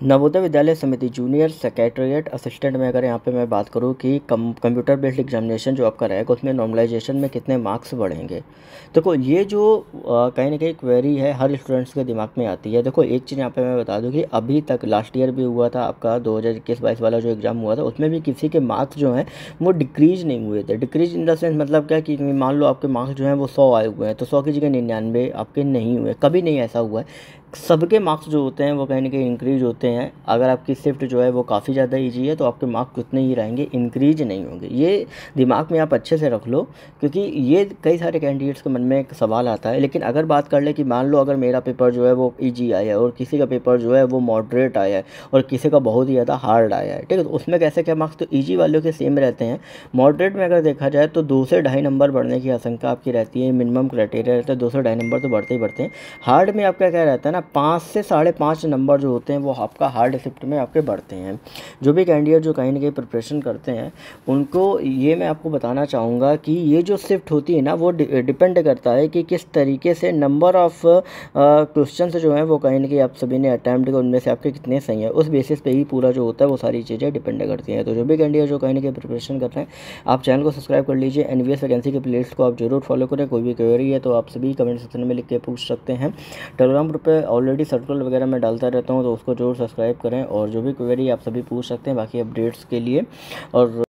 नवोदय विद्यालय समिति junior secretariat assistant में अगर यहाँ पे मैं बात करूँ कि कम कंप्यूटर बेस्ड एग्जामिनेशन जो आपका रहेगा, उसमें नॉर्मलाइजेशन में कितने मार्क्स बढ़ेंगे? देखो, ये जो कहीं ना कहीं क्वेरी है, हर स्टूडेंट्स के दिमाग में आती है। देखो, एक चीज़ यहाँ पे मैं बता दूँ कि अभी तक लास्ट ईयर भी हुआ था, आपका दो हज़ार वाला जो एग्ज़ाम हुआ था, उसमें भी किसी के मार्क्स जो हैं, वो डिक्रीज नहीं हुए थे। डिक्रीज इन द सेंस मतलब क्या कि मान लो आपके मार्क्स जो हैं, वो सौ आए हुए हैं तो सौ की जगह निन्यानवे आपके नहीं हुए, कभी नहीं ऐसा हुआ है। सबके मार्क्स जो होते हैं, वो कहीं ना कहीं इंक्रीज होते हैं। अगर आपकी शिफ्ट जो है, वो काफ़ी ज़्यादा ईजी है तो आपके मार्क्स उतने ही रहेंगे इंक्रीज नहीं होंगे। ये दिमाग में आप अच्छे से रख लो, क्योंकि ये कई सारे कैंडिडेट्स के मन में एक सवाल आता है। लेकिन अगर बात कर ले कि मान लो अगर मेरा पेपर जो है, वो ईजी आया है, और किसी का पेपर जो है, वो मॉडरेट आया है, और किसी का बहुत ही ज़्यादा हार्ड आया है, ठीक है? तो उसमें कैसे क्या मार्क्स तो ईजी वालों के सेम रहते हैं। मॉडरेट में अगर देखा जाए तो दो से ढाई नंबर बढ़ने की आशंका आपकी रहती है मिनिमम क्राइटेरिया रहता है, दो से ढाई नंबर तो बढ़ते ही बढ़ते हैं। हार्ड में आपका क्या रहता है ना पाँच से साढ़े पाँच नंबर जो होते हैं, वो आपका हार्ड शिफ्ट में आपके बढ़ते हैं। जो भी कैंडिडेट जो कहीं ना कहीं प्रिपरेशन करते हैं, उनको ये मैं आपको बताना चाहूँगा कि ये जो शिफ्ट होती है ना, वो डिपेंड करता है कि किस तरीके से नंबर ऑफ़ क्वेश्चन जो हैं, वो कहीं ना कहीं आप सभी ने अटैम्प्ट उनमें से आपके कितने सही हैं। उस बेसिस पे ही पूरा जो होता है, वो सारी चीज़ें डिपेंड करती हैं। तो जो भी कैंडिडेट जो कहीं ना कहीं प्रिपरेशन कर रहे हैं, आप चैनल को सब्सक्राइब कर लीजिए। एन वैकेंसी के प्लेलिस्ट को आप ज़रूर फॉलो करें। कोई भी क्वेरी है तो आप सभी कमेंट सेक्शन में लिख के पूछ सकते हैं। टेलीग्राम ग्रुप पर ऑलरेडी सर्कुलर वगैरह मैं डालता रहता हूँ तो उसको ज़रूर सब्सक्राइब करें और जो भी क्वेरी आप सभी पूछ सकते हैं बाकी अपडेट्स के लिए। और